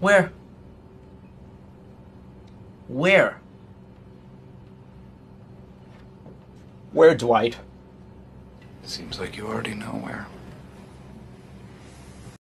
Where? Where? Where, Dwight? Seems like you already know where.